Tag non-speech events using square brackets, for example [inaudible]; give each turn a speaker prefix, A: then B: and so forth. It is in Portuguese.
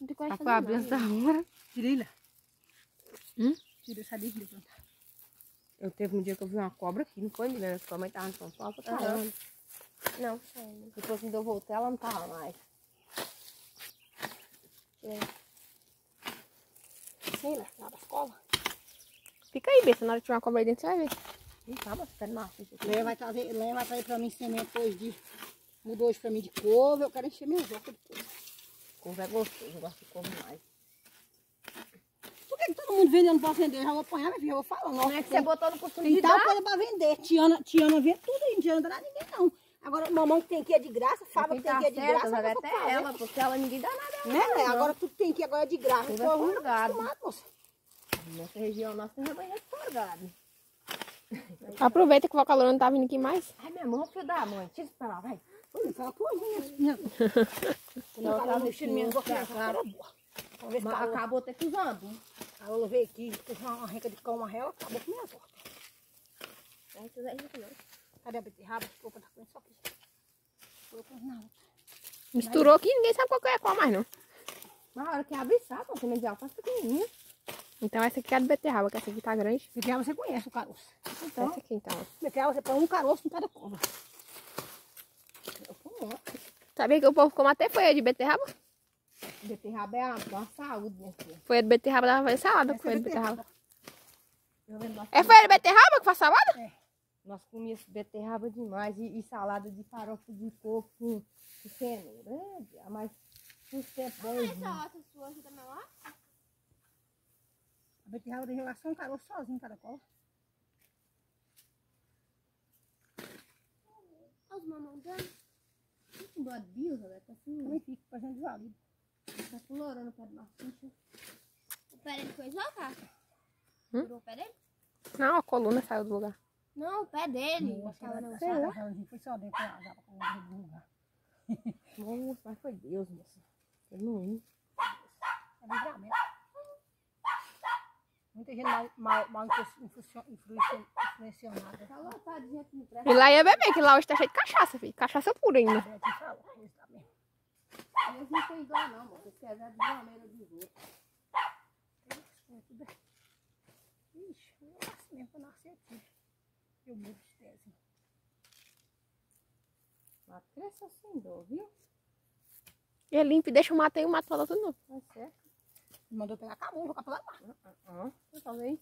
A: Não tem coragem
B: Tá
A: de
B: com a
A: fazer
B: benção
A: nada.
B: da hora.
C: Tirei lá.
B: Hum?
C: Tirei essa de plantar.
B: Eu teve um dia que eu vi uma cobra aqui, não foi, menina? Sua mãe tava no São Paulo, tá
A: Aham.
B: falando.
A: Não, sério.
B: Depois quando eu voltei, ela não tava mais.
A: Sei lá, lá da escola.
D: Fica aí, Bessa. Na hora que tiver uma cobra aí dentro, você vai ver.
B: Não tava ficando macio.
C: Leia vai trazer, Leia vai trazer pra mim semente hoje de. Mudou hoje pra mim de couve, eu quero encher minhas bocas de couve.
B: Couve é gostoso, eu gosto de couve mais.
C: Por que, que todo mundo vende? Eu não posso vender? Eu já vou apanhar, minha filha, eu vou falar.
B: Não é que você botou no costume
C: Tem
B: de
C: tal
B: dar?
C: coisa pra vender. Tiana, Tiana vende tudo aí, não Tiana não dá nada a ninguém, não. Agora, mamão que tem aqui é de graça, Fábio
B: Quem
C: que tem
B: tá
C: aqui é de graça.
B: vai até
C: fazer.
B: ela, porque ela ninguém dá nada.
C: Né, né?
B: não.
C: Agora tudo tem aqui agora é de graça.
B: Tudo
C: Então,
B: é
C: não acostumado, moça.
B: Nessa região nossa tem rebanho forgado.
D: Aproveita que o calor não tá vindo aqui mais.
B: Ai, minha mão, filho da mãe. Tira isso pra lá, vai. [laughs]
C: Minha... Eu minha
B: acabou até que usando.
C: Carola veio aqui, fez uma renca de cão amarelo, acabou com minhas bocas.
A: Não precisa disso, não.
C: Cadê a beterraba? Opa, tá com isso aqui.
D: Misturou aqui ninguém sabe qual que é qual mais, não.
B: Na hora que abre saco, você me de alface pequenininha.
D: Então essa aqui é a de beterraba, que essa aqui tá grande.
C: Beterraba você conhece o caroço.
D: Então, essa aqui, então.
C: Beterraba você põe um caroço em cada cobra.
D: Sabia que o povo come até folha de beterraba?
B: Beterraba é uma, saúde, minha filha.
D: Folha de beterraba dava pra fazer salada com
C: é
D: folha de beterraba. É folha de beterraba que faz salada?
B: Nós comíamos beterraba demais e, e salada de farofa de coco com, com cenoura. É, mas os tempos bons.
A: Essa outra sua aqui também lá?
C: A beterraba tem só um caroço sozinho cada cobra.
A: Olha os mamão dando.
B: Com dó de Deus, né? Tá assim,
C: Também fica fazendo desvalido.
B: tá colorando o pé do nosso
A: O pé dele coisou, tá?
D: Hum?
A: Furou o pé dele?
D: Não, a coluna saiu do lugar.
A: Não, o pé dele.
C: Nossa,
A: Tava
C: ela- ela foi só dentro da já pra colocar no lugar. [laughs]
B: Nossa, mas foi Deus, moça. Eu não ia.
C: É livramento. Muita gente mal, mal, mal influ- influenciada.
A: Tá aqui no pré.
D: E lá ia beber, que lá hoje tá cheio de cachaça, filho. Cachaça pura ainda.
C: Beth falou, isso tá mesmo.
B: Eles não têm dó, não, moça. Eles querem de uma maneira.
C: É tudo- Ixi, eu nasci mesmo, eu nasci aqui. Eu mudo de tese.
B: Mas cresça sem dor, viu?
D: É limpo e deixa o mato aí, o mato fala tudo novo.
B: Tá certo.
C: Mandou pegar a lá.
B: Talvez.
C: É que mandou fazer isso. Ah, eu vou